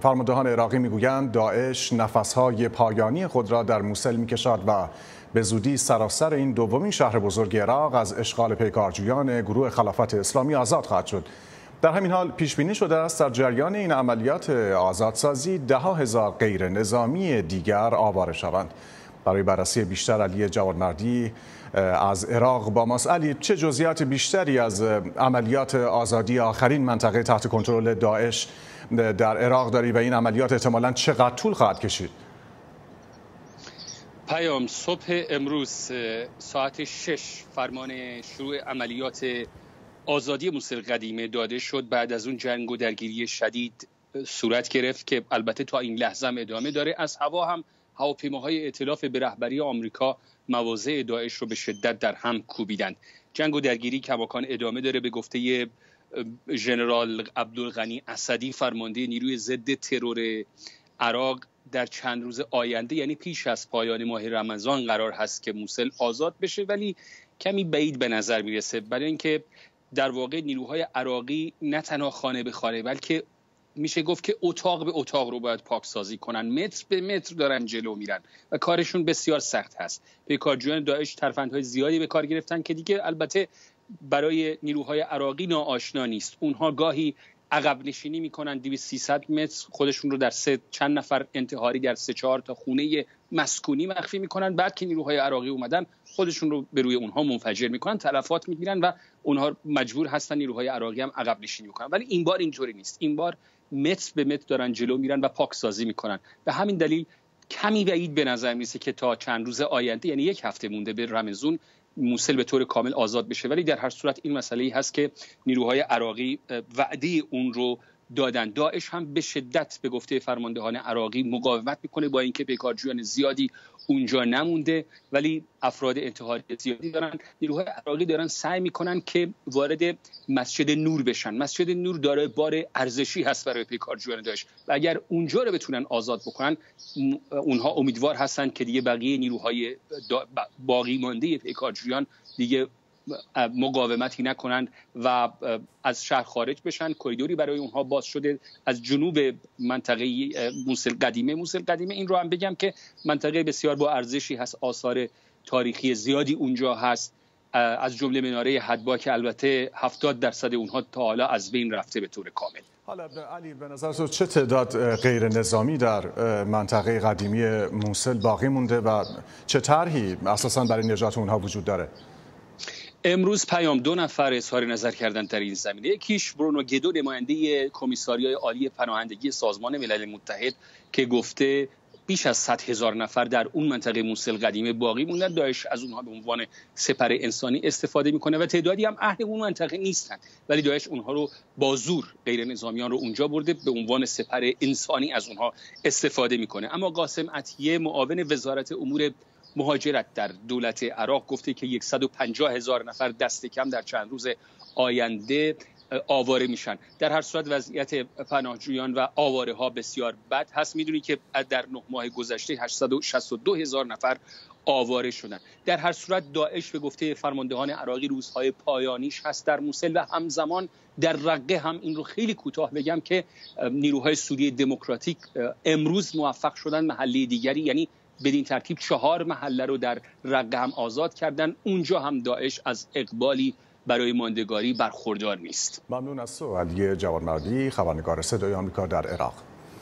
فرماندهان عراقی می‌گویند داعش نفسهای پایانی خود را در موسل می‌کشد و به زودی سراسر این دومین شهر بزرگ عراق از اشغال پیکارجویان گروه خلافت اسلامی آزاد خواهد شد. در همین حال پیش بینی شده است در جریان این عملیات آزادسازی ده هزار غیر نظامی دیگر آواره شوند. برای بررسی بیشتر علی جوادمردی از عراق با ماست. علی چه جزئیات بیشتری از عملیات آزادی آخرین منطقه تحت کنترل داعش در عراق داری و این عملیات احتمالا چقدر طول خواهد کشید؟ پیام صبح امروز ساعت شش فرمان شروع عملیات آزادی موسیقی قدیمه داده شد. بعد از اون جنگ و درگیری شدید صورت گرفت که البته تا این لحظه هم ادامه داره. از هوا هم هواپیماهای ائتلاف به رهبری آمریکا مواضع داعش رو به شدت در هم کوبیدند. جنگ و درگیری کماکان ادامه داره به گفته ژنرال عبدالغنی اسدی فرمانده نیروی ضد ترور عراق در چند روز آینده یعنی پیش از پایان ماه رمضان قرار هست که موسل آزاد بشه ولی کمی بعید به نظر می‌رسه. برای اینکه در واقع نیروهای عراقی نه تنها خانه به خانه بلکه میشه گفت که اتاق به اتاق رو باید پاکسازی کنن. متر به متر دارن جلو میرن و کارشون بسیار سخت هست. پیکارجویان داعش ترفندهای زیادی به کار گرفتن که دیگه البته برای نیروهای عراقی ناآشنا نیست. اونها گاهی عقب نشینی می‌کنن 200 300 متر خودشون رو در سه چند نفر انتحاری در سه چهار تا خونه مسکونی مخفی می‌کنن. بعد که نیروهای عراقی اومدن خودشون رو به روی اونها منفجر می‌کنن تلفات می‌گیرن و اونها مجبور هستن نیروهای عراقی هم عقب نشینی می‌کنن ولی این بار اینطوری نیست. این بار متر به متر دارن جلو میرن و پاکسازی می‌کنن. به همین دلیل کمی بعید به نظر می‌رسه که تا چند روز آینده یعنی یک هفته مونده به رمزون موسل به طور کامل آزاد بشه. ولی در هر صورت این مسئله ای هست که نیروهای عراقی وعده اون رو دادن. داعش هم به شدت به گفته فرماندهان عراقی مقاومت می‌کنه با اینکه پیکارجویان زیادی اونجا نمونده. ولی افراد انتحاری زیادی دارن. نیروهای عراقی دارن سعی می‌کنن که وارد مسجد نور بشن. مسجد نور داره بار ارزشی هست برای پیکارجویان داشت و اگر اونجا رو بتونن آزاد بکنن اونها امیدوار هستن که دیگه بقیه نیروهای باقی مانده پیکارجویان دیگه مقاومتی نکنند و از شهر خارج بشن. کریدوری برای اونها باز شده. از جنوب منطقه موسل قدیمه موسل قدیمه این رو هم بگم که منطقه بسیار با ارزشی هست آثار تاریخی زیادی اونجا هست. از جمله مناره حدبا که البته 70 درصد اونها تا حالا از بین رفته به طور کامل. حالا علی به نظر تو چه تعداد غیر نظامی در منطقه قدیمی موسل باقی مونده و چه طرحی اساسا برای نجات اونها وجود داره؟ امروز پیام دو نفر اظهار نظر کردن در این زمینه. یکیش برونو گدو نماینده کمیساریای عالی پناهندگی سازمان ملل متحد که گفته بیش از 100 هزار نفر در اون منطقه موسل قدیمه باقی موندن. داعش از اونها به عنوان سپر انسانی استفاده می‌کنه و تعدادی هم اهل اون منطقه نیستن. ولی داعش اونها رو با زور غیر نظامیان رو اونجا برده به عنوان سپر انسانی از اونها استفاده می‌کنه. اما قاسم عطیه معاون وزارت امور مهاجرت در دولت عراق گفته که 150 هزار نفر دست کم در چند روز آینده آواره میشن. در هر صورت وضعیت پناهجویان و آواره ها بسیار بد هست. می‌دونی که در نه ماه گذشته 862 هزار نفر آواره شدن. در هر صورت داعش به گفته فرماندهان عراقی روزهای پایانیش هست در موسل و همزمان در رقه هم. این رو خیلی کوتاه بگم که نیروهای سوریه دموکراتیک امروز موفق شدن محله دیگری یعنی بدین ترتیب چهار محله رو در رقم آزاد کردن. اونجا هم داعش از اقبالی برای ماندگاری برخوردار نیست. ممنون از تو علی جوانمردی خبرنگار صدای آمریکا در عراق.